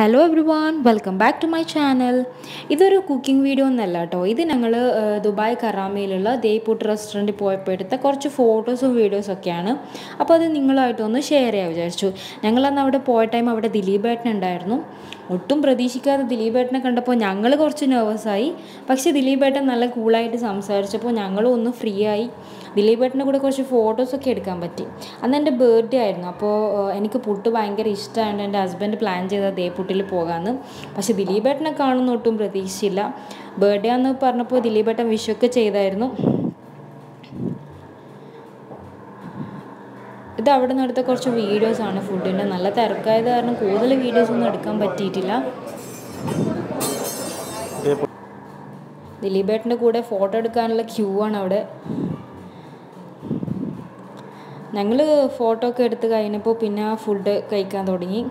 Hello everyone welcome back to my channel ഇതൊരു cooking video ഒന്നല്ല കേട്ടോ ഇത് ഞങ്ങൾ ദുബായ് കറാമയിലുള്ള ദേയ്പുട്ട് റെസ്റ്റോറന്റിൽ പോയപ്പോൾ എടുത്ത കുറച്ച് ഫോട്ടോസും വീഡിയോസും ഒക്കെയാണ്. അപ്പോൾ അത് നിങ്ങളുമായിട്ടൊന്ന് ഷെയർ ചെയ്യാൻ വിചാരിച്ചു. ഞങ്ങളന്ന് അവിടെ പോയ ടൈം അവിടെ ദിലീപേട്ടൻ ഉണ്ടായിരുന്നു. ഒട്ടും പ്രതീക്ഷിക്കാതെ ദിലീപേട്ടനെ കണ്ടപ്പോൾ ഞങ്ങൾ കുറച്ച് നെർവസായി. പക്ഷേ ദിലീപേട്ടൻ നല്ല കൂളായിട്ട് സംസാരിച്ചപ്പോൾ ഞങ്ങളും ഒന്ന് ഫ്രീ ആയി ദിലീപേട്ടന്റെ കൂടെ കുറച്ച് ഫോട്ടോസൊക്കെ എടുക്കാൻ പറ്റി. അന്ന് എന്റെ ബർത്ത്ഡേ ആയിരുന്നു. അപ്പോൾ എനിക്ക് പുട്ട് ഭയങ്കര ഇഷ്ടമായതുകൊണ്ട് എന്റെ ഹസ്ബൻഡ് പ്ലാൻ ചെയ്ത ദേ പുട്ടിൽ പോകാമെന്ന് പക്ഷേ ദിലീപേട്ടനെ കാണുന്ന ഒട്ടും പ്രതീക്ഷിച്ചില്ല. ബർത്ത്ഡേ ആണെന്ന് പറഞ്ഞപ്പോൾ ദിലീപേട്ടൻ വിഷൊക്കെ ചെയ്തായിരുന്നു. ഇത് അവിടെ നിന്ന് എടുത്ത കുറച്ച് വീഡിയോസാണ് ഫുഡിന്റെ. നല്ല തിരക്കായത് കാരണം കൂടുതൽ വീഡിയോസ് ഒന്നും എടുക്കാൻ പറ്റിയിട്ടില്ല. ദിലീപേട്ടന്റെ കൂടെ ഫോട്ടോ എടുക്കാനുള്ള ക്യൂ ആണ് അവിടെ ഞങ്ങൾ ഫോട്ടോ ഒക്കെ എടുത്ത് കഴിഞ്ഞപ്പോൾ പിന്നെ ആ ഫുഡ് കഴിക്കാൻ തുടങ്ങി.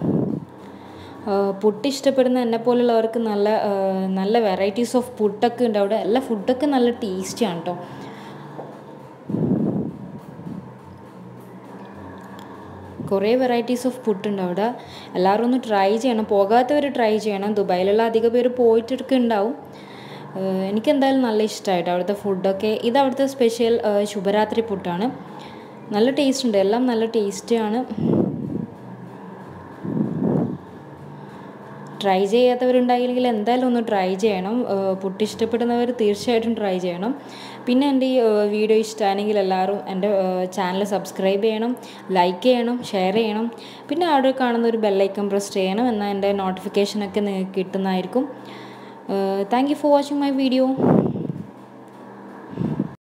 പുട്ട് ഇഷ്ടപ്പെടുന്ന എന്നെ പോലുള്ളവർക്ക് നല്ല നല്ല വെറൈറ്റീസ് ഓഫ് പുട്ടൊക്കെ ഉണ്ട് അവിടെ എല്ലാ ഫുഡൊക്കെ നല്ല ടേസ്റ്റിയാണ് കേട്ടോ കുറേ വെറൈറ്റീസ് ഓഫ് ഫുഡ് ഉണ്ട് അവിടെ. എല്ലാവരും ഒന്ന് ട്രൈ ചെയ്യണം. പോകാത്തവർ ട്രൈ ചെയ്യണം. ദുബായിലുള്ള അധിക പേര് പോയിട്ടൊക്കെ ഉണ്ടാവും എനിക്കെന്തായാലും നല്ല ഇഷ്ടമായിട്ട് അവിടുത്തെ ഫുഡൊക്കെ ഇത് അവിടുത്തെ സ്പെഷ്യൽ ശുഭരാത്രി ഫുഡാണ് നല്ല ടേസ്റ്റ് ഉണ്ട്. എല്ലാം നല്ല ടേസ്റ്റിയാണ് ട്രൈ ചെയ്യാത്തവരുണ്ടായില്ലെങ്കിൽ എന്തായാലും ഒന്ന് ട്രൈ ചെയ്യണം. പുട്ട് ഇഷ്ടപ്പെടുന്നവർ തീർച്ചയായിട്ടും ട്രൈ ചെയ്യണം. പിന്നെ എന്റെ ഈ വീഡിയോ ഇഷ്ടമാണെങ്കിൽ എല്ലാവരും എന്റെ ചാനൽ സബ്സ്ക്രൈബ് ചെയ്യണം ലൈക്ക് ചെയ്യണം ഷെയർ ചെയ്യണം. പിന്നെ അവിടെ കാണുന്ന ഒരു ബെല്ലൈക്കൺ പ്രസ് ചെയ്യണം എന്നാൽ എന്റെ നോട്ടിഫിക്കേഷനൊക്കെ നിങ്ങൾക്ക് കിട്ടുന്നതായിരിക്കും. Thank you for watching my video